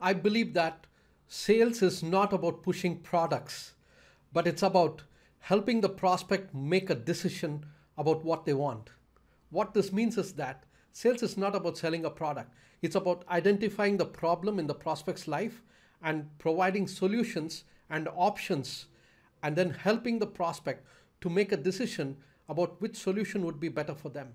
I believe that sales is not about pushing products, but it's about helping the prospect make a decision about what they want. What this means is that sales is not about selling a product, it's about identifying the problem in the prospect's life and providing solutions and options, and then helping the prospect to make a decision about which solution would be better for them.